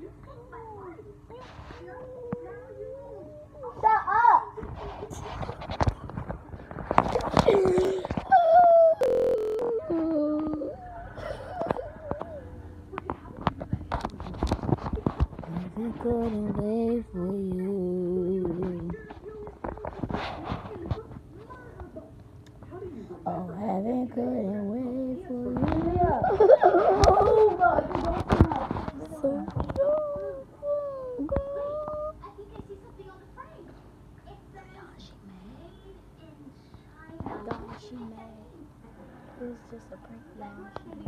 Shut up! I couldn't wait for you. Oh, heaven couldn't wait for you. Oh my God. So Y'all, she mad. It was just a prank, y'all.